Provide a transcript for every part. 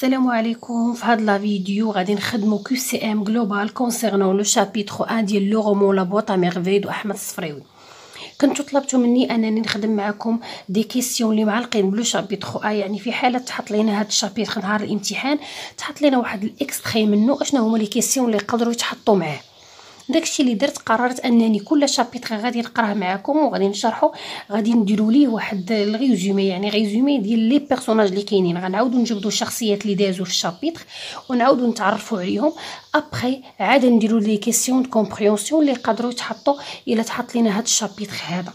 السلام عليكم في هذا la vidéo غادي نخدمو QCM global concernant le chapitre 1 ديال le roman La Boîte à Merveilles de احمد الصفريوي كنتو طلبتو مني انني نخدم معكم des questions اللي متعلقين ب le chapitre ا يعني في حاله تحط لينا هاد ال chapitre نهار الامتحان تحط لينا واحد ال extrait منه اشنو هما les questions اللي يقدروا يتحطوا معاه داكشي اللي درت قررت أنني كل chapitre غادي نقراه معكم وغادي نشرحو. غادي نديرو ليه واحد ال résumé يعني résumé ديال les personnages اللي كاينين. غنعاودو نجبدو الشخصيات اللي دازو في ال chapitre ونعاودو نتعرفوا عليهم. ابخي عاد نديرو les questions de compréhension اللي يقدروا يتحطوا إلا تحط لينا هاد ال chapitre هذا.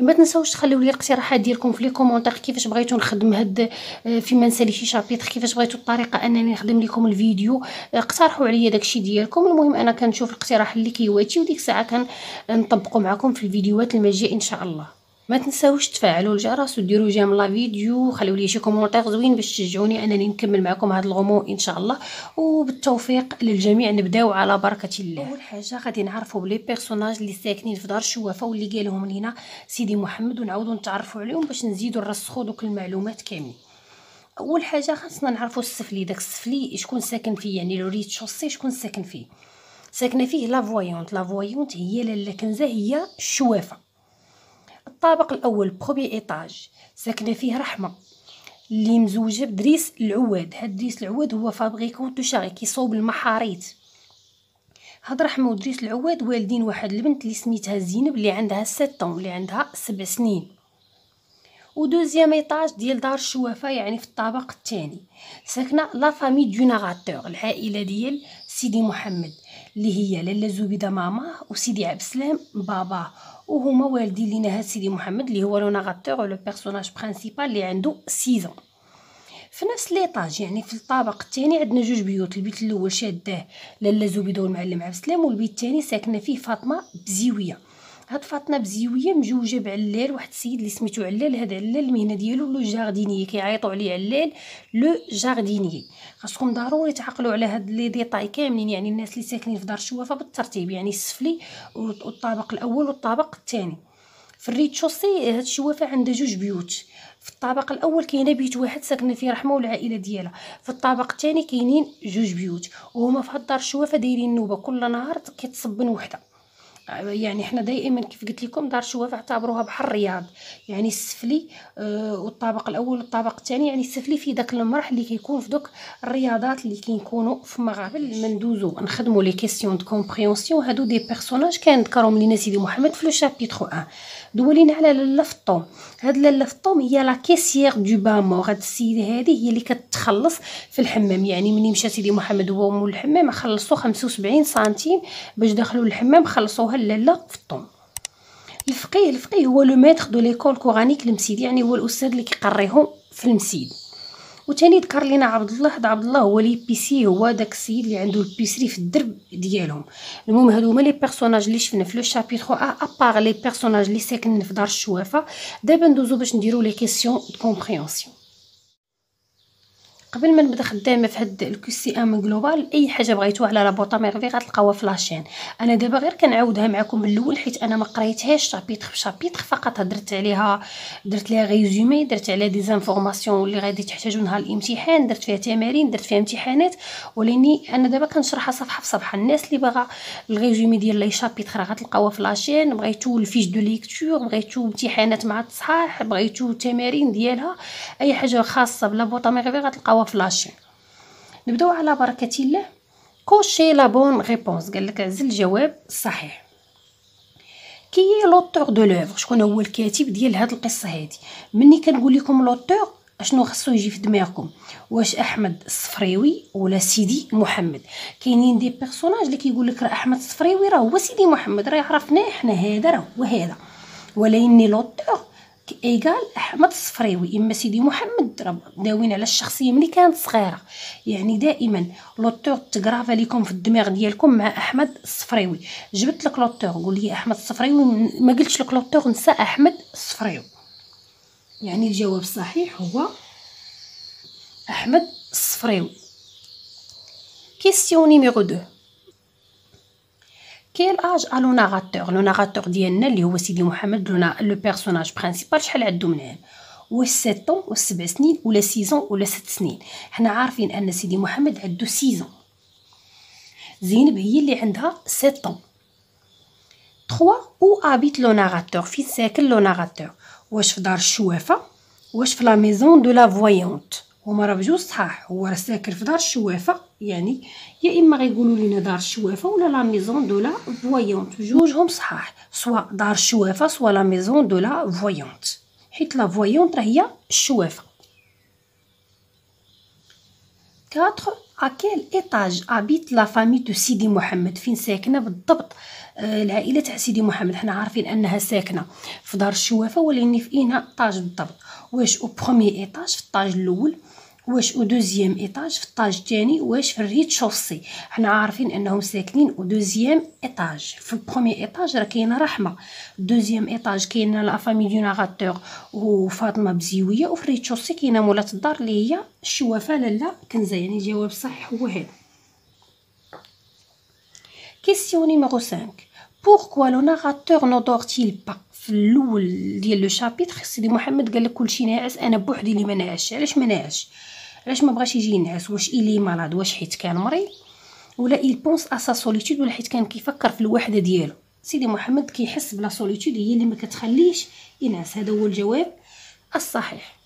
ما تنساوش تخليو لي الاقتراحات ديالكم في les commentaires كيفاش بغيتو نخدم هاد آه، فيما نسالي شي chapitre كيفاش بغيتو الطريقة أنني نخدم لكم الفيديو. اقترحوا عليا داكشي ديالكم. المهم أنا كنشوف الاقتراح اللي كيواتي وديك الساعة كنطبقوا معكم في الفيديوهات المجية إن شاء الله. ما تنساوش تفعلوا الجرس وديروا j'aime la vidéo خليو لي شي commentaire زوين باش تشجعوني انني نكمل معكم هذا الغمو إن شاء الله. وبالتوفيق للجميع نبداو على بركة الله. أول حاجة غادي نعرفوا ب les personnages اللي ساكنين في دار الشوافة واللي قالهم لينا سيدي محمد ونعاودوا نتعرفوا عليهم باش نزيدوا نرسخوا دوك المعلومات كاملين. أول حاجة خاصنا نعرفوا السفلي داك السفلي شكون ساكن فيه؟ يعني le rez-de-chaussée شكون ساكن فيه؟ ساكنة فيه la voyante la voyante هي لاله كنزة هي الشوافة. الطابق الأول premier étage ساكنة فيه رحمة. اللي مزوجة بدريس العواد هاد دريس العواد هو fabricant de charrues كيصوب المحاريت. هاد رحمة ودريس العواد والدين واحد البنت اللي سميتها زينب اللي عندها 7 اللي عندها سبع سنين. و deuxième étage ديال دار الشوافة يعني في الطابق الثاني ساكنة la famille du narrateur العائلة ديال سيدي محمد اللي هي لاله زبيده ماما وسيدي عبد السلام باباه وهما والدين لينا هاد سيدي محمد اللي هو le narrateur le personnage principal اللي عنده 6 في نفس ليطاج يعني في الطابق الثاني عندنا جوج بيوت البيت الأول شاده لاله زبيده والمعلم عبد السلام والبيت الثاني ساكنة فيه فاطمة بزيوية. هاد فاطمة بزيوية مجوجة بعلال واحد السيد اللي سميتو علال هذا علال المهنة ديالو لو جارديني كيعيطوا عليه علال لو جارديني خاصكم ضروري تعقلوا على هاد لي ديطاي كاملين يعني الناس اللي ساكنين في دار الشوافة بالترتيب يعني السفلي والطابق الأول والطابق الثاني. في الريت شوسي هاد الشوافة عندها جوج بيوت. في الطابق الأول كاينة بيت واحد ساكنة فيه رحمة والعائلة ديالها. في الطابق الثاني كاينين جوج بيوت. وهما في هاد الدار الشوافة دايرين نوبة كل نهار كتصبن وحدة. يعني حنا دائما كيف قلت لكم دار شوافه اعتبروها بحال الرياض. يعني السفلي آه والطابق الأول والطابق الثاني يعني السفلي في داك المرح اللي كيكون في دوك الرياضات اللي كيكونوا في مغابل ما ندوزو نخدموا les questions de compréhension هادو des personnages كان ذكرهم لينا سيدي محمد في le chapitre 1 دولينا على لاله فطوم هاد لاله فطوم هي la caissière du bain maure هاد السيدة هادي هي اللي كتخلص في الحمام. يعني ملي مشى سيدي محمد هو ومو الحمام خلصوا 75 سنتيم. باش دخلوا الحمام خلصوها لاله فطوم الفقيه الفقيه هو le maître de l'école coranique المسيد يعني هو الأستاذ اللي كيقريهم في المسيد. وثاني ذكر لينا عبد الله عبد الله هو l'épicier هو داك السيد اللي عنده البيسري في الدرب ديالهم. المهم هادو هما les personnages اللي شفنا في le chapitre un à part les personnages اللي ساكنين في دار الشوافة. دابا ندوزو باش نديرو les questions de compréhension قبل ما نبدا خدامه في هاد ال QCM global أي حاجة بغيتوها على la Boîte à merveilles غتلقاوها في la chaîne أنا دابا غير كنعاودها معكم من الأول حيت أنا ما قريتهاش chapitre ب chapitre فقط درت عليها درت ليها résumé درت عليها des informations اللي غادي تحتاجوا نهار الامتحان درت فيها تمارين درت فيها امتحانات. ولاني أنا دابا كنشرحها صفحة بصفحه الناس اللي باغا ال résumé ديال les chapitres غتلقاوها في la chaîne بغيتو ال fiche de lecture بغيتو امتحانات مع التصحاح بغيتو تمارين ديالها. أي حاجة خاصة ب la Boîte à merveilles غتلقاوها هو ف la chaîne. نبدأو على بركة الله. cochez la bonne réponse قال لك عزل الجواب الصحيح qui est l'auteur de l'œuvre شكون هو الكاتب ديال هاد القصة هادي؟ مني كنقول لكم l'auteur أشنو خصو يجي في دماغكم؟ واش أحمد الصفريوي ولا سيدي محمد؟ كاينين des personnages اللي كيقول لك راه أحمد الصفريوي راه هو سيدي محمد راه عرفناه حنا هذا راه هو هذا. ولكن l'auteur égale أحمد الصفريوي اما سيدي محمد راه داوين على الشخصية ملي كانت صغيرة. يعني دائما l'auteur تقرافا ليكم في الدماغ ديالكم مع أحمد الصفريوي جبت لك l'auteur قول لي أحمد الصفريوي ما قلتش لك l'auteur نسى أحمد الصفريوي يعني الجواب الصحيح هو أحمد الصفريوي question numéro 2 quel âge a le narrateur le narrateur ديالنا اللي هو سيدي محمد le personnage principal شحال عندو من عام واش 7 واش 7 سنين ولا 6 ولا 6 سنين حنا عارفين ان سيدي محمد عنده 6 زينب هي اللي عندها 7 3 où habite le narrateur فين ساكن le narrateur واش في دار الشوافه واش في la maison de la voyante هما راه بجوج صحاح هو راه ساكن في دار الشوافة يعني يا إما غيقولوا لينا دار الشوافة ولا la maison de la voyante جوجهم صحاح soit دار الشوافة soit la maison de la voyante حيت la voyante راه هي الشوافة. 4 à quel étage habite la famille de سيدي محمد فين ساكنه بالضبط. آه العائلة تاع سيدي محمد حنا عارفين أنها ساكنة في دار الشوافة ولكن في أينا étage بالضبط. واش؟ au premier étage في ال étage الأول. واش au deuxième étage في ال étage الثاني واش في ال rez-de-chaussée. حنا عارفين انهم ساكنين au deuxième étage. في ال premier étage راه كاينة رحمة. deuxième étage كاينة la famille du narrateur وفاطمه بزيوية وفي ال rez-de-chaussée كاينة مولات الدار اللي هي الشوافة. لاله كنزة يعني الجواب الصحيح هو هذا. question numéro 5 pourquoi le narrateur n'endort-il pas? في الأول ديال le chapitre سيدي محمد قال لك كلشي ناعس أنا بوحدي اللي ما ناعسش علاش ما ناعسش علاش ما بغاش يجي ينعس؟ واش il est malade واش حيت كان مريض؟ ولا il pense à sa solitude ولا حيت كان كيفكر في الوحدة ديالو؟ سيدي محمد كيحس ب la solitude هي اللي ما كتخليش ينعس. هذا هو الجواب الصحيح.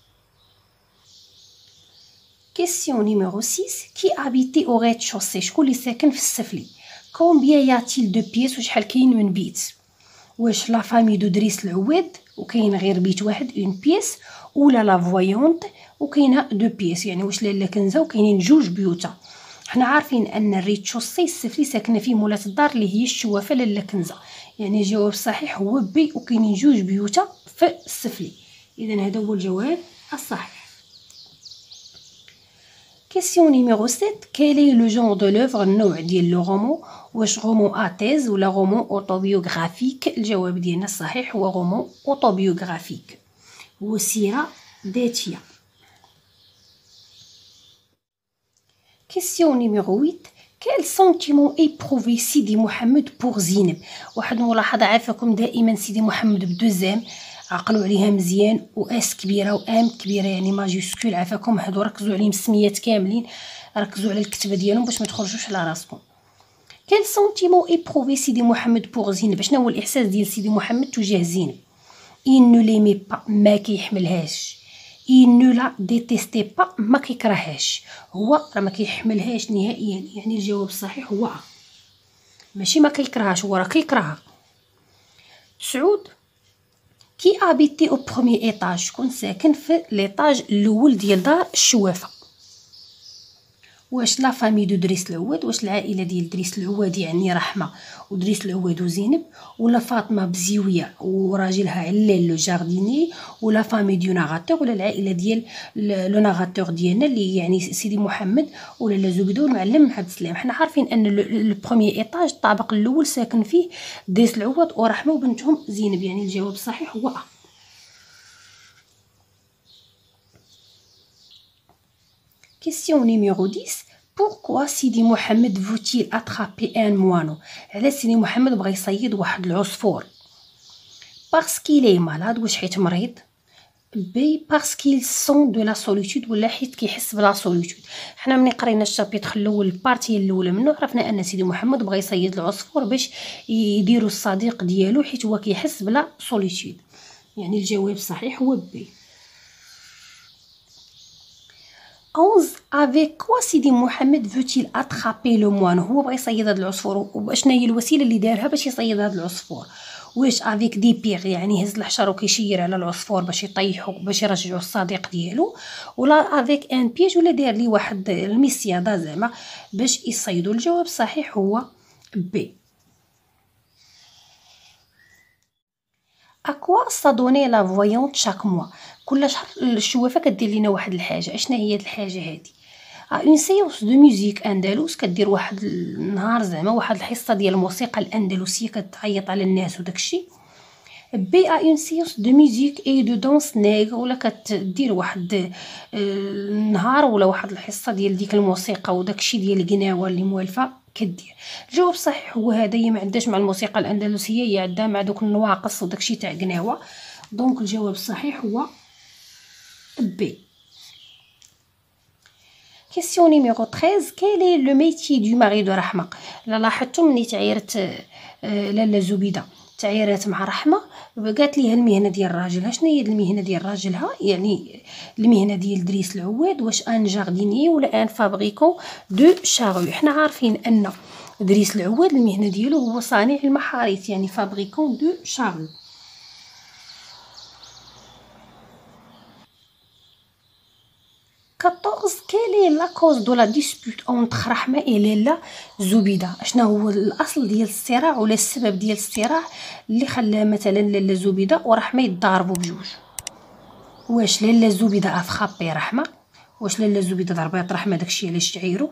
question numéro 6 qui habite au rez-de-chaussée شكون اللي ساكن في السفلي؟ combien y a-t-il de pièces وشحال كاين من بيت؟ واش la famille de دريس العواد؟ وكاين غير بيت واحد une pièce ولا la voyante وكاينه deux pièces يعني واش لاله كنزه وكاينين جوج بيوتا. حنا عارفين أن ال rez-de-chaussée السفلي ساكنة فيه مولات الدار اللي هي الشوافة لاله كنزة. يعني الجواب الصحيح هو B وكاينين جوج بيوتا في السفلي. اذا هذا هو الجواب الصحيح. question numéro 7 quel est le genre de l'œuvre النوع ديال le roman واش roman à thèse ولا roman autobiographique الجواب ديالنا الصحيح هو roman autobiographique هو سيرة ذاتية. question numéro 8 quel sentiment éprouvait سيدي محمد pour زينب واحد الملاحظه عارفكم دائما سيدي محمد ب deux M عقلوا عليها مزيان و S كبيره و M كبيره يعني majuscule عافاكم هادو ركزوا عليهم السميات كاملين ركزوا على الكتابه ديالهم باش ما تخرجوش على راسكم Quel sentiment éprouve سيدي محمد بوغ زينب شنو هو الاحساس ديال سيدي محمد تجاه زينب il ne l'aime pas ما كيحملهاش il ne la déteste pas ما كيكرههاش هو راه ما كيحملهاش نهائيا يعني الجواب الصحيح هو ماشي ما كيكرهاش هو راه كيكرهها. سعود Qui habite au premier étage شكون ساكن في l'étage الأول ديال دار الشوافة. واش la famille de دريس العواد واش العائلة ديال دريس العواد يعني رحمة ودريس العواد وزينب ولا فاطمة بزيوية وراجلها علال le jardinier و la famille de narrateur ولا العائلة ديال le narrateur ديالنا اللي يعني سيدي محمد ولا لا زبيدو المعلم عبد السلام حنا عارفين أن le premier étage الطابق الأول ساكن فيه دريس العواد ورحمة وبنتهم زينب. يعني الجواب الصحيح هو A. Question numéro 10. Pourquoi Sidi Mohamed veut-il attraper un moineau? على سيدي محمد بغى يصيد واحد العصفور parce qu'il est malade واش حيت مريض B parce qu'il sent de la solitude ولا حيت كيحس ب la solitude حنا ملي قرينا ال chapitre الأول ال partie الاولى منه عرفنا ان سيدي محمد بغى يصيد العصفور باش يديرو الصديق ديالو حيت هو كيحس ب la solitude يعني الجواب الصحيح هو B 11 avec quoi سيدي محمد veut-il attraper le moineau هو بغى يصيد هاد العصفور وشنا هي الوسيله اللي دارها باش يصيد هاد العصفور واش avec des pierres يعني هز الحجر وكيشير على العصفور باش يطيحو باش يرجعو الصديق ديالو ولا avec un piège ولا دار لي واحد المصيادة زعما باش يصيدو الجواب الصحيح هو B à quoi s'adonnait la voyante chaque mois كل شهر الشوافة كدير لينا واحد الحاجة. أشنا هي الحاجة هادي؟ une séance de musique andalouse كدير واحد النهار زعما واحد الحصة ديال الموسيقى الأندلسية كتعيط على الناس وداكشي. B à une séance de musique et de danse nègres ولا كدير واحد النهار ولا واحد الحصة ديال ديك الموسيقى وداكشي ديال القناوة اللي موالفة كدير. الجواب الصحيح هو هذا هي ما عندهاش مع الموسيقى الأندلسية هي عندها مع دوك النواقص وداكشي تاع قناوة. donc الجواب الصحيح هو B question numéro 13 quel est le métier de mari de رحمه لا لاحظتوا ملي تعيرت آه، لاله زبيدة. تعيرات مع رحمة قالت ليها المهنة ديال راجلها شنو هي المهنة ديال راجلها يعني المهنة ديال دريس العواد واش un jardinier ولا un fabricant de charrues؟ حنا عارفين أن دريس العواد المهنة ديالو هو صانع المحاريث يعني fabricant de charrues 14 Quelle est la cause de la dispute entre رحمه et لاله زبيدة. شنو هو الأصل ديال الصراع ولا السبب ديال الصراع اللي خلى مثلا لاله زبيدة ورحمة يتضاربوا بجوج. واش لاله زبيدة a frappé رحمة؟ واش لاله زبيدة ضربات رحمة؟ داكشي علاش تعيروا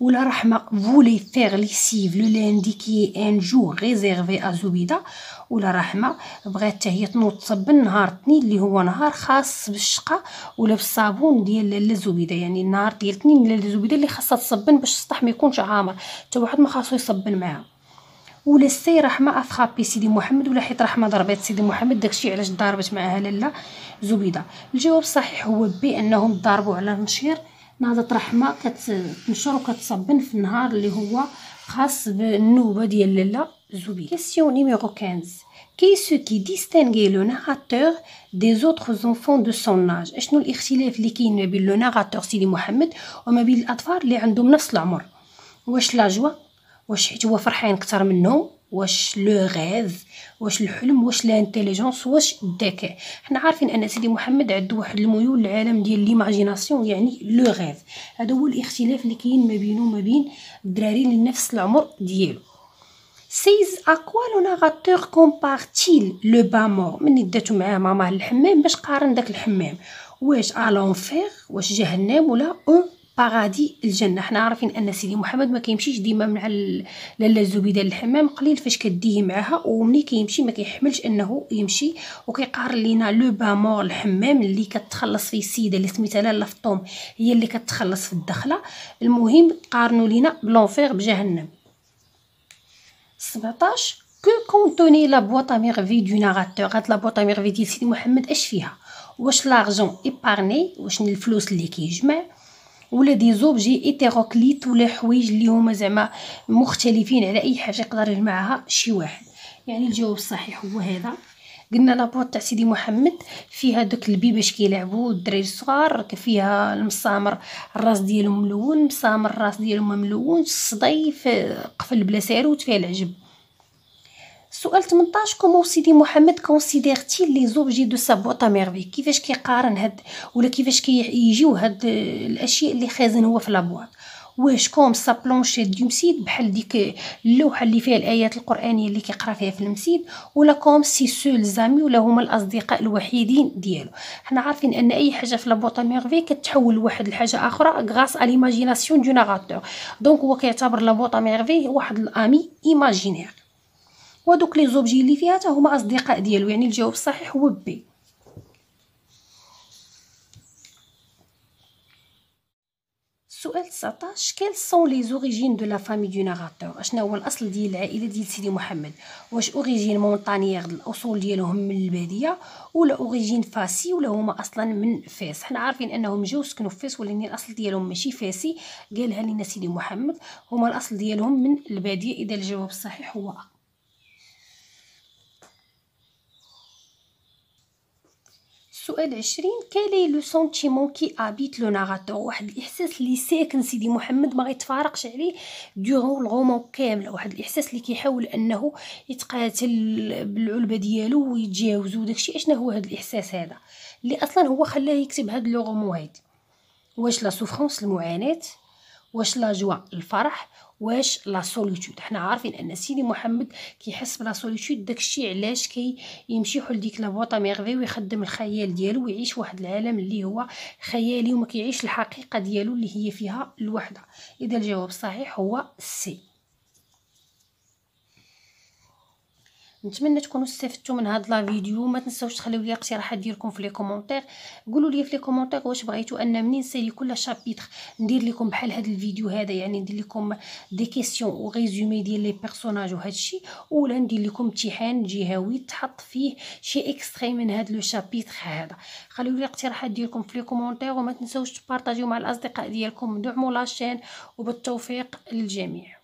ولا رحمه voulait faire lessive le lundi qui est un jour réservé à زبيده ولا رحمه بغات حتى هي تنوض تصبن نهار اثنين اللي هو نهار خاص بالشقا ولا بالصابون ديال لاله زبيده يعني النهار ديال اثنين لاله زبيده اللي خاصها تصبن باش السطح ما يكونش عامر حتى واحد ما خاصو يصبن معاها ولا السي رحمه a frappé سيدي محمد ولا حيت رحمه ضربات سيدي محمد داكشي علاش ضربت معاها لاله زبيده الجواب الصحيح هو بانهم ضربوا على نشير ناضت رحمة كتنشر وكتصبن في النهار اللي هو خاص بالنوبة ديال لاله زبيده question numéro 15 Qu'est-ce qui distinguait le narrateur des autres enfants de son âge اشنو الاختلاف اللي كاين ما بين le narrateur سيدي محمد وما بين الاطفال اللي عندهم نفس العمر واش la joie واش حيت هو فرحان أكثر منهم واش لو غيز واش الحلم واش l'intelligence واش الذكاء حنا عارفين أن سيدي محمد عنده واحد الميول للعالم ديال l'imagination يعني لو غيز هذا هو الاختلاف اللي كاين ما بينه وما بين الدراري اللي نفس العمر ديالو. seize à quoi le narrateur compare-t-il le bain maure من داتو مع ماماه للحمام باش قارن داك الحمام. واش à l'enfer واش جهنم ولا au paradis الجنة. حنا عارفين أن سيدي محمد ما كيمشيش ديما مع لاله الزبيدة للحمام قليل فاش كديه معاها ومني كيمشي ما كيحملش أنه يمشي وكيقارن لينا le bain maure الحمام اللي كتخلص فيه السيدة اللي سميتها لاله فطوم هي اللي كتخلص في الدخلة. المهم قارنوا لينا ب l'enfer بجهنم. 17 que contenait la boîte à merveilles de narrateur هاد la boîte à merveilles ديال سيدي محمد اش فيها؟ واش l'argent épargné واش الفلوس اللي كيجمع؟ ولا des objets hétéroclites ولا حوايج اللي هما زعما مختلفين على أي حاجة يقدر يجمعها شي واحد. يعني الجواب الصحيح هو هذا. قلنا la boîte تاع سيدي محمد فيها دوك البي باش كيلعبوا الدراري الصغار فيها المسامر الراس ديالهم ملون مسامر الراس ديالهم ملون الصدي قفل بلا ساروت فيها العجب سؤال 18 Comment سيدي محمد considère-t-il les objets de sa boîte à merveilles كيفاش كيقارن هاد ولا كيفاش كيجيو هاد الأشياء اللي خازن هو في la boîte واش comme sa planchette de مسيد بحال ديك اللوحة اللي فيها الآيات القرآنية اللي كيقرا فيها في المسيد ولا comme ses seuls amis ولا هما الأصدقاء الوحيدين ديالو؟ حنا عارفين أن أي حاجة في la boîte à merveilles كتحول لواحد الحاجة أخرى grâce à l'imagination du narrateur donc هو كيعتبر la boîte à merveilles واحد ال ami imaginaire ودوك les objets اللي فيها حتى هما أصدقاء ديالو يعني الجواب الصحيح هو B. سؤال 19 quelles sont les origines de la famille du narrateur اشنا هو الأصل ديال العائلة ديال سيدي محمد؟ واش origine montagnière الأصول ديالهم من البادية؟ ولا origine فاسي ولا هما أصلا من فاس حنا عارفين أنهم جاو سكنوا في فاس ولكن الأصل ديالهم ماشي فاسي قالها لنا سيدي محمد هما الأصل ديالهم من البادية. إذا الجواب الصحيح هو سؤال عشرين quel est le sentiment qui habite le narrateur واحد الإحساس اللي ساكن سيدي محمد ما غيتفارقش عليه durant ال roman كامل واحد الإحساس اللي كيحاول أنه يتقاتل بالعلبة ديالو ويتجاوزو داكشي اشنا هو هذا الإحساس هذا؟ اللي أصلا هو خلاه يكتب هاد le roman هاد واش la souffrance المعاناة؟ واش la joie الفرح؟ واش la solitude. حنا عارفين أن سيدي محمد كيحس ب la solitude داكشي علاش كي يمشي يحل ديك la boîte à merveilles ويخدم الخيال ديالو ويعيش واحد العالم اللي هو خيالي وما كيعيش الحقيقة ديالو اللي هي فيها الوحدة. إذا الجواب الصحيح هو C. نتمنى تكونوا استفدتوا من هاد la vidéo ما تنساوش تخليو لي اقتراحات ديالكم في les commentaires. قولوا لي في les commentaires واش بغيتوا أن منين نسالي كل chapitre. ندير لكم بحال هاد الفيديو هذا يعني ندير لكم des questions و résumé ديال les personnages وهذا الشيء ولا ندير لكم امتحان جهوي تحط فيه شي extrait من هاد le chapitre هذا. خليو لي اقتراحات ديالكم في les commentaires وما تنساوش تبارطاجيو مع الأصدقاء ديالكم. دعموا la chaîne وبالتوفيق للجميع.